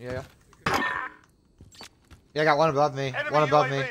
Yeah. Yeah, I got one above me. Enemy one above me.